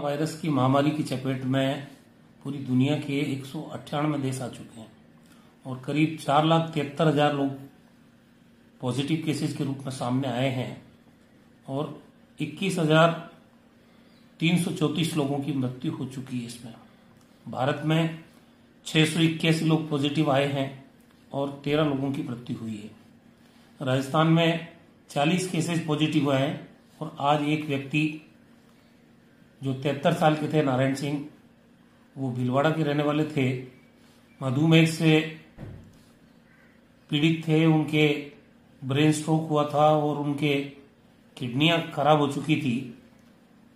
Virus की महामारी की चपेट में पूरी दुनिया के एक देश आ चुके हैं और करीब चार लाख तिहत्तर हज़ार लोग पॉजिटिव केसेस के रूप में सामने आए हैं और इक्कीस हज़ार तीन सौ चौतीस लोगों की मृत्यु हो चुकी है इसमें। भारत में छह सौ इक्यासी लोग पॉजिटिव आए हैं और तेरह लोगों की मृत्यु हुई है। राजस्थान में चालीस केसेस पॉजिटिव आए हैं और आज एक व्यक्ति जो तिहत्तर साल के थे नारायण सिंह, वो भीलवाड़ा के रहने वाले थे। मधुमेह से पीड़ित थे, उनके ब्रेन स्ट्रोक हुआ था और उनके किडनियाँ खराब हो चुकी थी।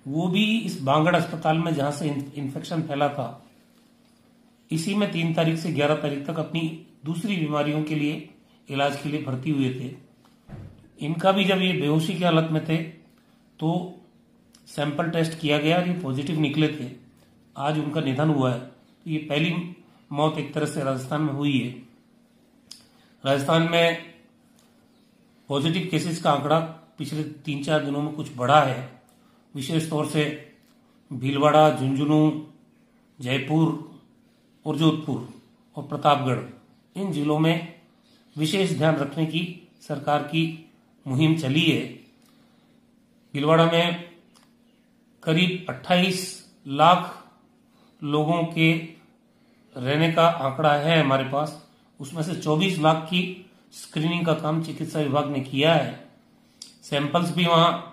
वो भी इस बांगड़ अस्पताल में जहाँ से इन्फेक्शन फैला था। इसी में तीन तारीख से ग्यारह तारीख तक अपनी दूसरी बीमारियों के लिए इलाज के लिए भर्ती हुए थे। इनका भी जब ये बेहोशी की हालत में थे तो सैंपल टेस्ट किया गया और ये पॉजिटिव निकले थे, आज उनका निधन हुआ है। तो ये पहली मौत एक तरह से राजस्थान में हुई है। राजस्थान में पॉजिटिव केसेस का आंकड़ा पिछले तीन चार दिनों में कुछ बढ़ा है। विशेष तौर से भीलवाड़ा, झुंझुनू, जयपुर और जोधपुर और प्रतापगढ़, इन जिलों में विशेष ध्यान रखने की सरकार की मुहिम चली है। भीलवाड़ा में करीब 28 लाख लोगों के रहने का आंकड़ा है हमारे पास। उसमें से 24 लाख की स्क्रीनिंग का काम चिकित्सा विभाग ने किया है। सैंपल्स भी वहाँ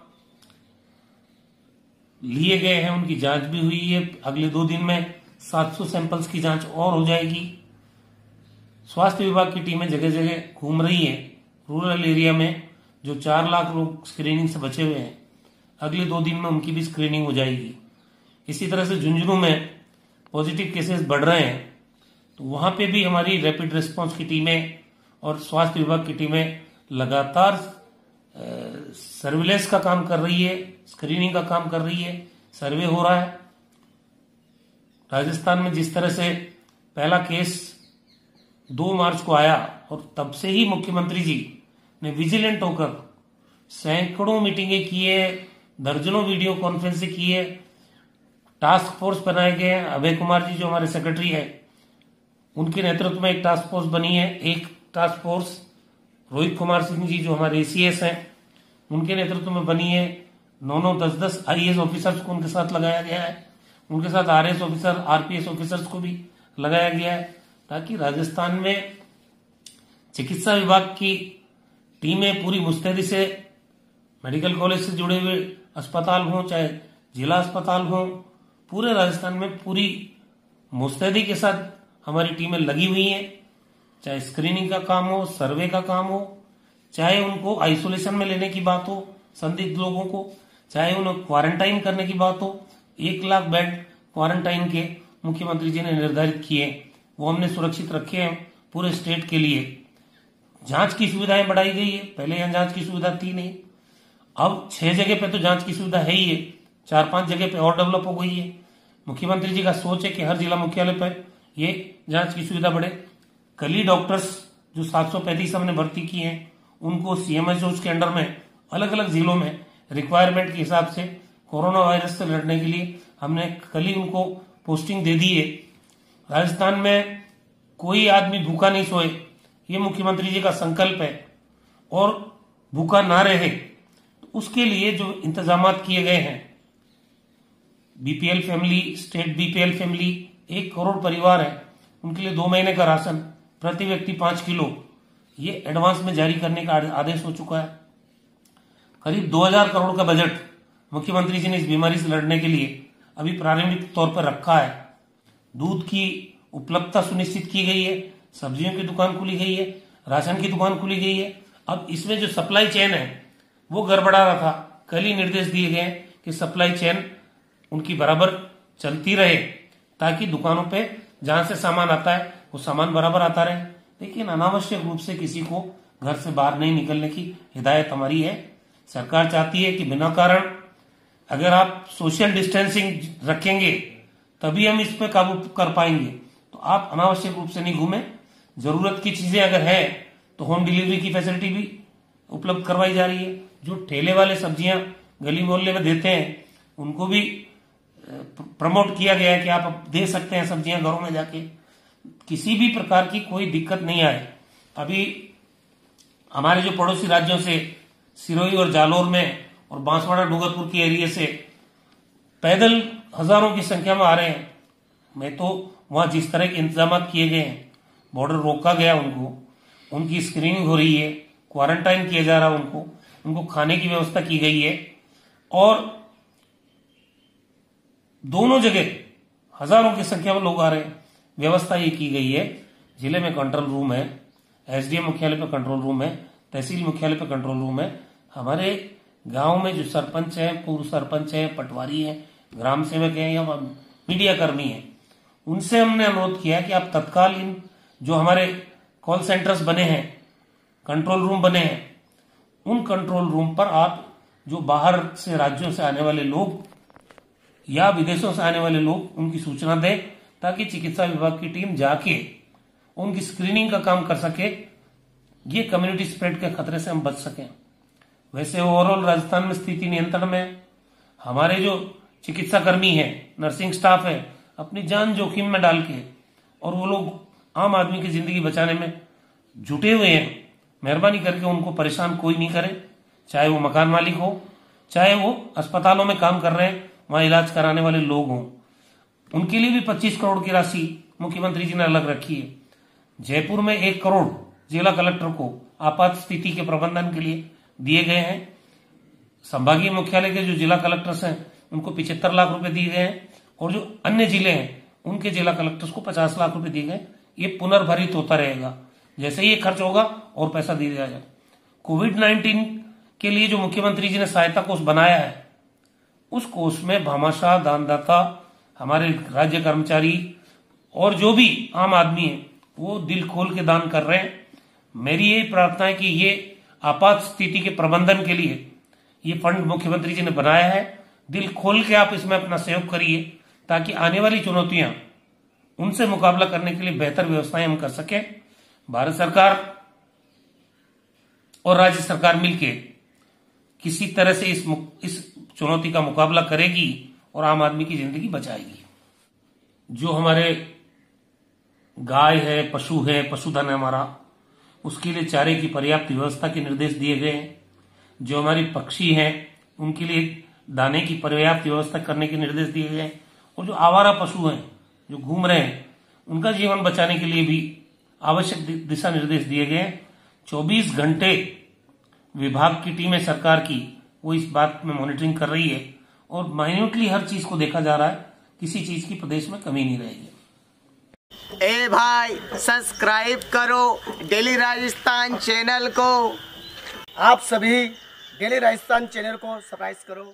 लिए गए हैं, उनकी जाँच भी हुई है। अगले दो दिन में 700 सैंपल्स की जाँच और हो जाएगी। स्वास्थ्य विभाग की टीमें जगह जगह घूम रही है। रूरल एरिया में जो चार लाख लोग स्क्रीनिंग से बचे हुए हैं। अगले दो दिन में उनकी भी स्क्रीनिंग हो जाएगी। इसी तरह से झुंझुनू में पॉजिटिव केसेस बढ़ रहे हैं तो वहाँ पे भी हमारी रैपिड रिस्पांस की टीमें और स्वास्थ्य विभाग की टीमें लगातार सर्विलेंस का काम कर रही है स्क्रीनिंग का काम कर रही है सर्वे हो रहा है। राजस्थान में जिस तरह से पहला केस दो मार्च को आया और तब से ही मुख्यमंत्री जी ने विजिलेंट होकर सैकड़ों मीटिंगें किए दर्जनों वीडियो कॉन्फ्रेंस है। टास्क फोर्स बनाए गए हैं। अभय कुमार जी जो हमारे सेक्रेटरी है, उनके नेतृत्व में एक टास्क फोर्स बनी है। एक टास्क फोर्स रोहित कुमार सिंह जी जो हमारे एसीएस हैं, उनके नेतृत्व में बनी है। नौ नौ दस दस आईएएस ऑफिसर्स को उनके साथ लगाया गया है। उनके साथ आरएस ऑफिसर आरपीएस ऑफिसर्स को भी लगाया गया है, ताकि राजस्थान में चिकित्सा विभाग की टीमें पूरी मुस्तैदी से, मेडिकल कॉलेज से जुड़े हुए अस्पताल हो, चाहे जिला अस्पताल हो, पूरे राजस्थान में पूरी मुस्तैदी के साथ हमारी टीमें लगी हुई हैं। चाहे स्क्रीनिंग का काम हो सर्वे का काम हो, चाहे उनको आइसोलेशन में लेने की बात हो, संदिग्ध लोगों को, चाहे उन्हें क्वारंटाइन करने की बात हो, एक लाख बेड क्वारंटाइन के मुख्यमंत्री जी ने निर्धारित किए वो हमने सुरक्षित रखे हैं पूरे स्टेट के लिए। जाँच की सुविधाएँ बढ़ाई गई है। पहले यहाँ जाँच की सुविधा थी नहीं। अब छह जगह पे तो जाँच की सुविधा है ही है। चार पाँच जगह पे और डेवलप हो गई है। मुख्यमंत्री जी का सोच है कि हर जिला मुख्यालय पर ये जाँच की सुविधा बढ़े। कली डॉक्टर्स जो सात सौ पैंतीस हमने भर्ती किए हैं, उनको सीएमएचओ के अंडर में अलग अलग जिलों में रिक्वायरमेंट के हिसाब से कोरोना वायरस से लड़ने के लिए हमने कल ही उनको पोस्टिंग दे दी है। राजस्थान में कोई आदमी भूखा नहीं सोए, ये मुख्यमंत्री जी का संकल्प है। और भूखा ना रहे उसके लिए जो इंतज़ाम किए गए हैं। BPL family state BPL family एक करोड़ परिवार है। उनके लिए दो महीने का राशन, प्रति व्यक्ति पाँच किलो। ये एडवांस में जारी करने का आदेश हो चुका है। करीब 2000 करोड़ का बजट मुख्यमंत्री जी ने इस बीमारी से लड़ने के लिए अभी प्रारंभिक तौर पर रखा है। दूध की उपलब्धता सुनिश्चित की गई है, सब्जियों की दुकान खुली गई है, राशन की दुकान खुली गई है। अब इसमें जो सप्लाई चेन है वो गड़बड़ा रहा था। कल ही निर्देश दिए गए कि सप्लाई चेन उनकी बराबर चलती रहे, ताकि दुकानों पे जहाँ से सामान आता है, वो सामान बराबर आता रहे। लेकिन अनावश्यक रूप से किसी को घर से बाहर नहीं निकलने की हिदायत हमारी है। सरकार चाहती है कि बिना कारण अगर आप सोशल डिस्टेंसिंग रखेंगे, तभी हम इस पर काबू कर पाएँगे। तो आप अनावश्यक रूप से नहीं घूमे। ज़रूरत की चीज़ें अगर है तो होम डिलीवरी की फैसिलिटी भी उपलब्ध करवाई जा रही है। जो ठेले वाले सब्ज़ियाँ गली मोहल्ले में देते हैं, उनको भी प्रमोट किया गया है कि आप दे सकते हैं सब्ज़ियाँ घरों में जाके। किसी भी प्रकार की कोई दिक्कत नहीं आए। अभी हमारे जो पड़ोसी राज्यों से, सिरोही और जालोर में और बांसवाड़ा डूंगरपुर के एरिया से पैदल हज़ारों की संख्या में आ रहे हैं, मैं तो वहाँ जिस तरह के इंतज़ाम किए गए हैं, बॉर्डर रोका गया उनको, उनकी स्क्रीनिंग हो रही है क्वारंटाइन किया जा रहा है उनको उनको खाने की व्यवस्था की गई है। और दोनों जगह हज़ारों की संख्या में लोग आ रहे हैं। व्यवस्था ये की गई है। ज़िले में कंट्रोल रूम है एसडीएम मुख्यालय पर कंट्रोल रूम है, तहसील मुख्यालय पर कंट्रोल रूम है। हमारे गाँव में जो सरपंच है, पूर्व सरपंच है, पटवारी है, ग्राम सेवक है या मीडिया कर्मी है, उनसे हमने अनुरोध किया कि आप तत्काल इन जो हमारे कॉल सेंटर्स बने हैं कंट्रोल रूम बने हैं। उन कंट्रोल रूम पर आप जो बाहर से राज्यों से आने वाले लोग या विदेशों से आने वाले लोग, उनकी सूचना दें, ताकि चिकित्सा विभाग की टीम जाके उनकी स्क्रीनिंग का काम कर सके। ये कम्युनिटी स्प्रेड के खतरे से हम बच सकें। वैसे ओवरऑल राजस्थान में स्थिति नियंत्रण में हमारे जो चिकित्सा कर्मी है नर्सिंग स्टाफ है, अपनी जान जोखिम में डाल के और वो लोग आम आदमी की ज़िंदगी बचाने में जुटे हुए हैं। मेहरबानी करके उनको परेशान कोई नहीं करे, चाहे वो मकान मालिक हो, चाहे वो अस्पतालों में काम कर रहे हैं वहाँ इलाज कराने वाले लोग हों। उनके लिए भी 25 करोड़ की राशि मुख्यमंत्री जी ने अलग रखी है। जयपुर में एक करोड़ जिला कलेक्टर को आपात स्थिति के प्रबंधन के लिए दिए गए हैं। संभागीय मुख्यालय के जो जिला कलेक्टर्स हैं, उनको पिछहत्तर लाख रुपए दिए गए हैं और जो अन्य ज़िले हैं, उनके जिला कलेक्टर्स को पचास लाख रुपए दिए गए ये पुनर्भरित होता रहेगा। जैसे ही ये खर्च होगा और पैसा दे दिया जाएगा कोविड नाइन्टीन के लिए जो मुख्यमंत्री जी ने सहायता कोष बनाया है, उस कोष में भामाशाह, दानदाता, हमारे राज्य कर्मचारी और जो भी आम आदमी है, वो दिल खोल के दान कर रहे हैं। मेरी यही प्रार्थना है कि ये आपात स्थिति के प्रबंधन के लिए ये फंड मुख्यमंत्री जी ने बनाया है। दिल खोल के आप इसमें अपना सहयोग करिए, ताकि आने वाली चुनौतियाँ उनसे मुकाबला करने के लिए बेहतर व्यवस्थाएँ हम कर सके। भारत सरकार और राज्य सरकार मिलकर किसी तरह से इस इस चुनौती का मुकाबला करेगी और आम आदमी की ज़िंदगी बचाएगी। जो हमारे गाय है, पशु है, पशुधन है हमारा, उसके लिए चारे की पर्याप्त व्यवस्था के निर्देश दिए गए हैं। जो हमारी पक्षी हैं, उनके लिए दाने की पर्याप्त व्यवस्था करने के निर्देश दिए गए हैं। और जो आवारा पशु हैं, जो घूम रहे हैं, उनका जीवन बचाने के लिए भी आवश्यक दिशा निर्देश दिए गए। हैं चौबीस घंटे विभाग की टीमें सरकार की वो इस बात में मॉनिटरिंग कर रही है और माइन्यूटली हर चीज़ को देखा जा रहा है। किसी चीज़ की प्रदेश में कमी नहीं रहेगी। ए भाई सब्सक्राइब करो डेली राजस्थान चैनल को। आप सभी डेली राजस्थान चैनल को सब्सक्राइब करो।